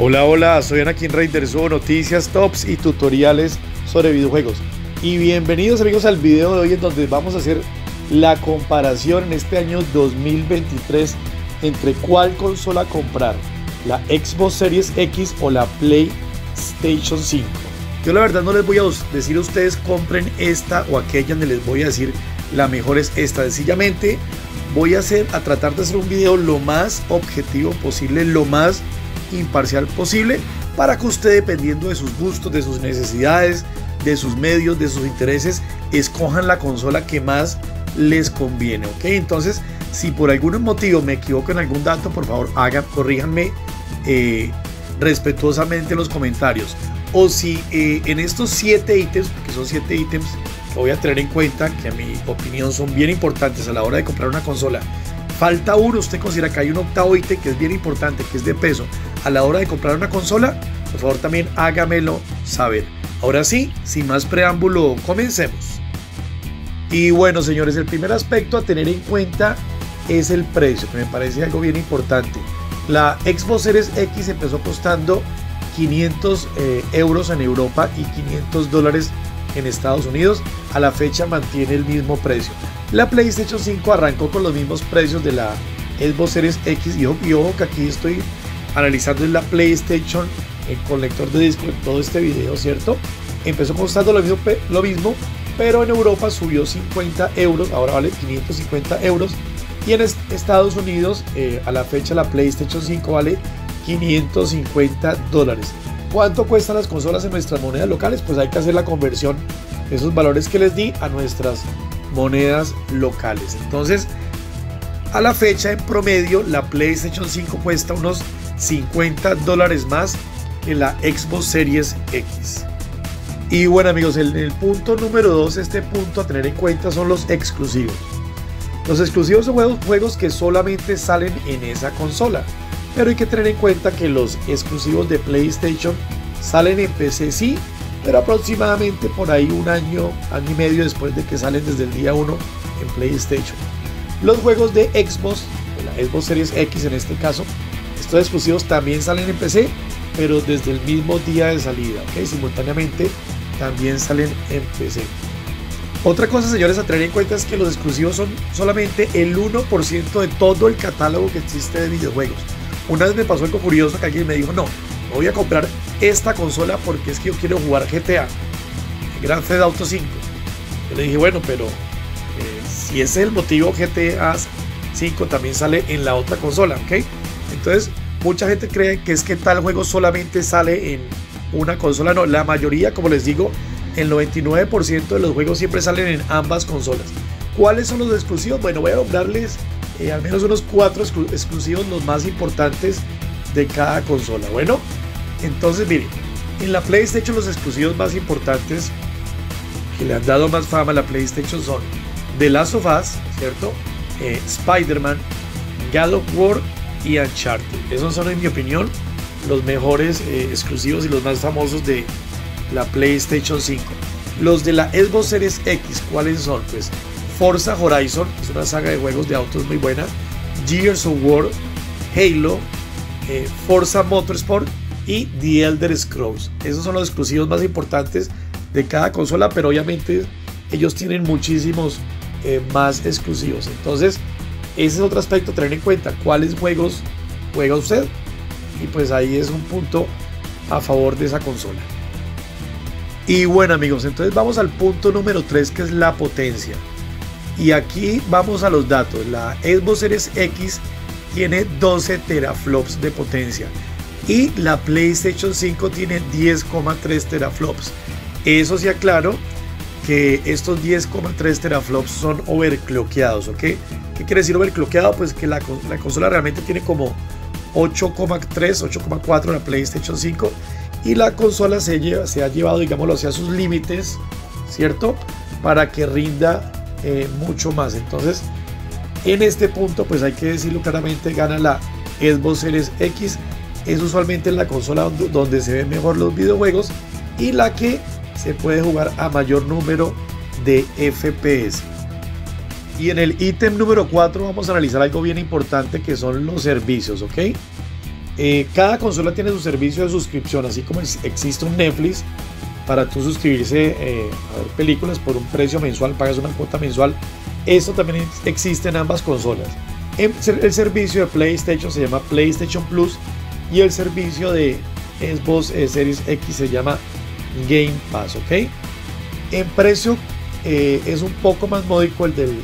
Hola, hola, soy Anakin Raider, subo noticias, tops y tutoriales sobre videojuegos. Y bienvenidos amigos al video de hoy en donde vamos a hacer la comparación en este año 2023 entre cuál consola comprar, la Xbox Series X o la PlayStation 5. Yo la verdad no les voy a decir a ustedes compren esta o aquella, ni les voy a decir la mejor es esta. Sencillamente voy a hacer a tratar de hacer un video lo más objetivo posible, lo más imparcial posible para que usted, dependiendo de sus gustos, de sus necesidades, de sus medios, de sus intereses, escojan la consola que más les conviene. ¿ok? Entonces, si por algún motivo me equivoco en algún dato, por favor, hagan, corríjanme eh, respetuosamente en los comentarios. O si eh, en estos siete ítems, porque son siete ítems que voy a tener en cuenta, que a mi opinión son bien importantes a la hora de comprar una consola, falta uno, usted considera que hay un octavo ítem que es bien importante, que es de peso, a la hora de comprar una consola, por favor también hágamelo saber. Ahora sí, sin más preámbulo, comencemos. Y bueno, señores, el primer aspecto a tener en cuenta es el precio, que me parece algo bien importante. La Xbox Series X empezó costando 500 eh, euros en Europa y 500 dólares en Estados Unidos. A la fecha mantiene el mismo precio. La PlayStation 5 arrancó con los mismos precios de la Xbox Series X y, ojo que aquí estoy analizando la PlayStation el colector de disco en todo este video, ¿cierto? Empezó costando lo mismo, pero en Europa subió 50 euros, ahora vale 550 euros. Y en Estados Unidos, eh, a la fecha, la PlayStation 5 vale 550 dólares. ¿Cuánto cuestan las consolas en nuestras monedas locales? Pues hay que hacer la conversión de esos valores que les di a nuestras monedas locales. Entonces, a la fecha en promedio la PlayStation 5 cuesta unos 50 dólares más que la Xbox Series X. Y bueno amigos, el, el punto número 2, este punto a tener en cuenta son los exclusivos. Los exclusivos son juegos, juegos que solamente salen en esa consola. Pero hay que tener en cuenta que los exclusivos de PlayStation salen en PC sí, pero aproximadamente por ahí un año, año y medio después de que salen desde el día 1 en PlayStation. Los juegos de Xbox, la Xbox Series X en este caso, estos exclusivos también salen en PC, pero desde el mismo día de salida, ¿ok? Simultáneamente también salen en PC. Otra cosa, señores, a tener en cuenta es que los exclusivos son solamente el 1% de todo el catálogo que existe de videojuegos. Una vez me pasó algo curioso que alguien me dijo, no, voy a comprar esta consola porque es que yo quiero jugar GTA, Grand Theft Auto 5. Yo le dije, bueno, pero eh, si ese es el motivo, GTA 5 también sale en la otra consola, ¿ok? Entonces, mucha gente cree que es que tal juego solamente sale en una consola. No, la mayoría, como les digo, el 99% de los juegos siempre salen en ambas consolas. ¿Cuáles son los exclusivos? Bueno, voy a nombrarles eh, al menos unos cuatro exclusivos, los más importantes de cada consola. Bueno, entonces miren, en la PlayStation los exclusivos más importantes que le han dado más fama a la PlayStation son The Last of Us, ¿cierto? Eh, Spider-Man, God of War y Uncharted. Esos son, en mi opinión, los mejores eh, exclusivos y los más famosos de la PlayStation 5. Los de la Xbox Series X, ¿cuáles son? Pues Forza Horizon, es una saga de juegos de autos muy buena. Gears of War, Halo, eh, Forza Motorsport y The Elder Scrolls. Esos son los exclusivos más importantes de cada consola, pero obviamente ellos tienen muchísimos eh, más exclusivos. Entonces, ese es otro aspecto a tener en cuenta. ¿Cuáles juegos juega usted? Y pues ahí es un punto a favor de esa consola. Y bueno amigos, entonces vamos al punto número 3 que es la potencia. Y aquí vamos a los datos. La Xbox Series X tiene 12 teraflops de potencia y la PlayStation 5 tiene 10,3 teraflops. Eso sí aclaro que estos 10,3 teraflops son overclockeados, ¿ok? ¿Qué quiere decir overclockeado? Pues que la, consola realmente tiene como 8,3, 8,4 la PlayStation 5 y la consola se, lleva, se ha llevado, digámoslo, hacia sus límites, ¿cierto? Para que rinda eh, mucho más. Entonces, En este punto, pues hay que decirlo claramente, gana la Xbox Series X. Es usualmente la consola donde se ven mejor los videojuegos y la que se puede jugar a mayor número de FPS. Y en el ítem número 4 vamos a analizar algo bien importante que son los servicios, ¿ok? Eh, cada consola tiene su servicio de suscripción, así como existe un Netflix para tú suscribirse eh, a ver películas por un precio mensual, pagas una cuota mensual. Esto también existe en ambas consolas. El servicio de PlayStation se llama PlayStation Plus y el servicio de Xbox Series X se llama Game Pass, ¿ok? En precio eh, es un poco más módico el del,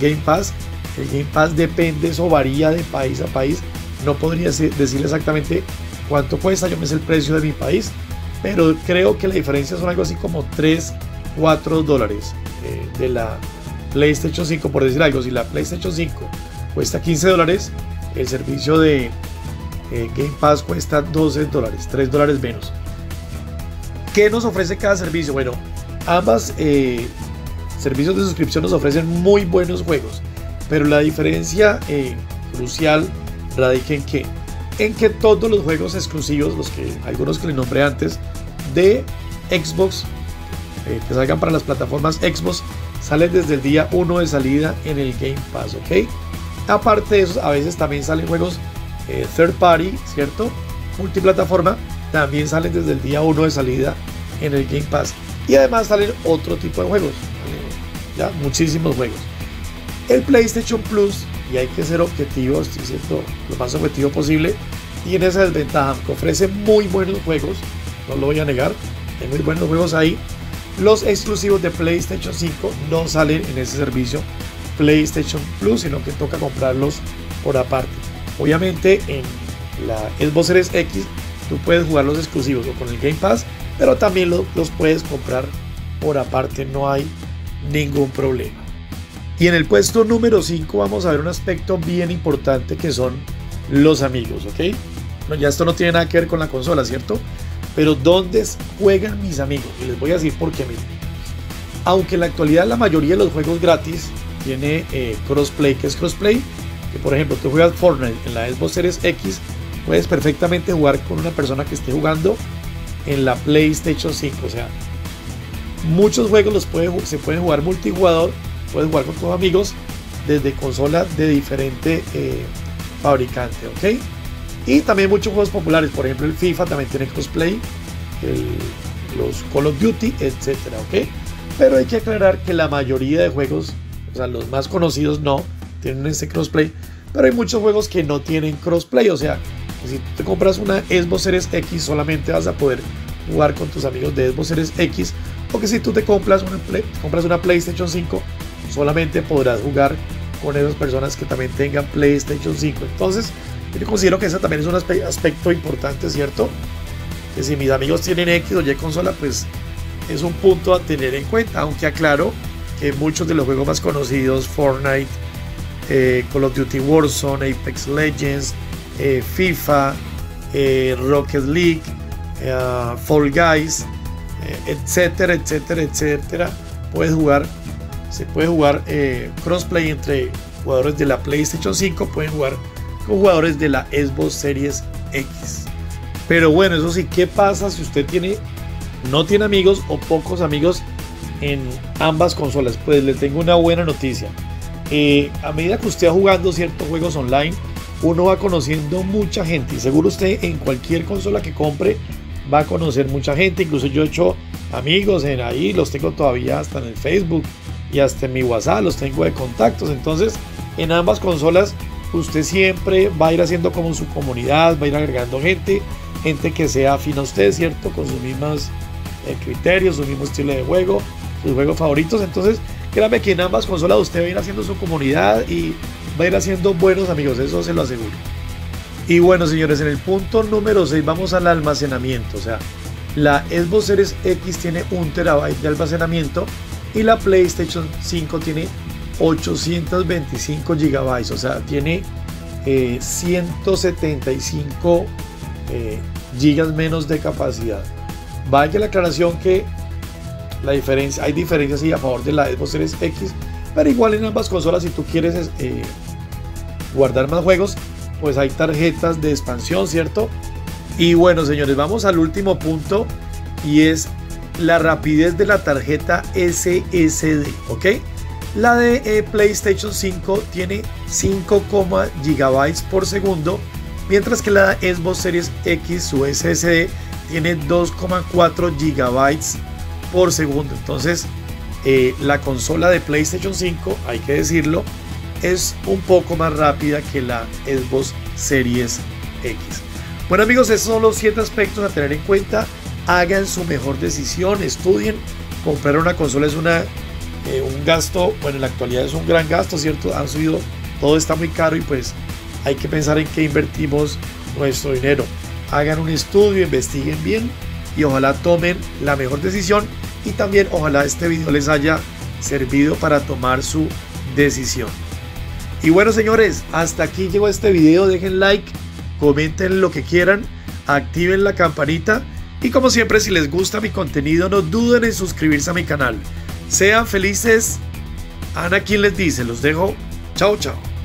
Game Pass. El Game Pass depende, eso varía de país a país. No podría decirle exactamente cuánto cuesta, yo me sé el precio de mi país, pero creo que la diferencia son algo así como 3, 4 dólares eh, de la PlayStation 5, por decir algo. Si la PlayStation 5 cuesta 15 dólares, el servicio de eh, Game Pass cuesta 12 dólares, 3 dólares menos. ¿Qué nos ofrece cada servicio? Bueno, ambas eh, servicios de suscripción nos ofrecen muy buenos juegos, pero la diferencia eh, crucial radica en que, en que todos los juegos exclusivos, los que algunos que le nombré antes, de Xbox, eh, que salgan para las plataformas Xbox, salen desde el día 1 de salida en el Game Pass, ¿ok? Aparte de eso, a veces también salen juegos third party, ¿cierto? Multiplataforma, también salen desde el día 1 de salida en el Game Pass. Y además salen otro tipo de juegos. Ya, muchísimos juegos. El PlayStation Plus, y hay que ser objetivos, estoy siendo lo más objetivo posible, tiene esa desventaja, que ofrece muy buenos juegos, no lo voy a negar, hay muy buenos juegos ahí. Los exclusivos de PlayStation 5 no salen en ese servicio PlayStation Plus, sino que toca comprarlos por aparte. Obviamente en la Xbox Series X tú puedes jugar los exclusivos o con el Game Pass pero también los puedes comprar por aparte, no hay ningún problema. Y en el puesto número 5 vamos a ver un aspecto bien importante que son los amigos, ¿ok? Bueno, ya esto no tiene nada que ver con la consola, ¿cierto? Pero ¿dónde juegan mis amigos? Y les voy a decir por qué. Aunque en la actualidad la mayoría de los juegos gratis tiene eh, crossplay, que es crossplay, que por ejemplo tú juegas Fortnite en la Xbox Series X, puedes perfectamente jugar con una persona que esté jugando en la PlayStation 5. O sea, muchos juegos los puede, se pueden jugar multijugador, puedes jugar con tus amigos desde consolas de diferente eh, fabricante, ¿ok? Y también muchos juegos populares, por ejemplo el FIFA también tiene crossplay, los Call of Duty, etcétera, ¿ok? Pero hay que aclarar que la mayoría de juegos, o sea, los más conocidos no tienen ese crossplay, pero hay muchos juegos que no tienen crossplay, o sea, si te compras una Xbox Series X solamente vas a poder jugar con tus amigos de Xbox Series X. O que si tú te compras una, compras una PlayStation 5 solamente podrás jugar con esas personas que también tengan PlayStation 5 entonces yo considero que ese también es un aspecto importante cierto que si mis amigos tienen X o Y consola pues es un punto a tener en cuenta. Aunque aclaro que muchos de los juegos más conocidos Fortnite eh, Call of Duty Warzone Apex Legends eh, FIFA, eh, Rocket League, eh, Fall Guys, etcétera, etcétera, etcétera. Puedes jugar, se puede jugar crossplay entre jugadores de la PlayStation 5, pueden jugar con jugadores de la Xbox Series X. Pero bueno, eso sí, ¿qué pasa si usted tiene, no tiene amigos o pocos amigos en ambas consolas? Pues le tengo una buena noticia. a medida que usted va jugando ciertos juegos online, uno va conociendo mucha gente. Y seguro usted en cualquier consola que compre va a conocer mucha gente, incluso yo he hecho amigos en ahí, los tengo todavía hasta en el Facebook y hasta en mi WhatsApp, los tengo de contactos, entonces en ambas consolas usted siempre va a ir haciendo como su comunidad, va a ir agregando gente, gente que sea afín a usted, ¿cierto? Con sus mismos eh, criterios, su mismo estilo de juego, sus juegos favoritos, entonces créame que en ambas consolas usted va a ir haciendo su comunidad y va a ir haciendo buenos amigos, eso se lo aseguro. Y bueno, señores, en el punto número 6 vamos al almacenamiento. O sea, la Xbox Series X tiene un terabyte de almacenamiento y la PlayStation 5 tiene 825 gigabytes. O sea, tiene 175 eh, eh, gigas menos de capacidad. Vaya la aclaración que la diferencia, hay diferencias y a favor de la Xbox Series X Pero igual en ambas consolas, si tú quieres eh, guardar más juegos, pues hay tarjetas de expansión, ¿cierto? Y bueno, señores, vamos al último punto y es la rapidez de la tarjeta SSD, ¿ok? La de eh, PlayStation 5 tiene 5, GB por segundo, mientras que la Xbox Series X, su SSD, tiene 2,4 GB por segundo. Entonces, eh, la consola de PlayStation 5, hay que decirlo, es un poco más rápida que la Xbox Series X. Bueno amigos, esos son los 7 aspectos a tener en cuenta. Hagan su mejor decisión, estudien. Comprar una consola es una, eh, un gasto, bueno en la actualidad es un gran gasto, ¿cierto? Han subido, todo está muy caro y pues hay que pensar en qué invertimos nuestro dinero. Hagan un estudio, investiguen bien y ojalá tomen la mejor decisión y también ojalá este video les haya servido para tomar su decisión. Y bueno señores, hasta aquí llegó este video, dejen like, comenten lo que quieran, activen la campanita y como siempre si les gusta mi contenido no duden en suscribirse a mi canal. Sean felices. Ana quien les dice, los dejo. Chao, chao.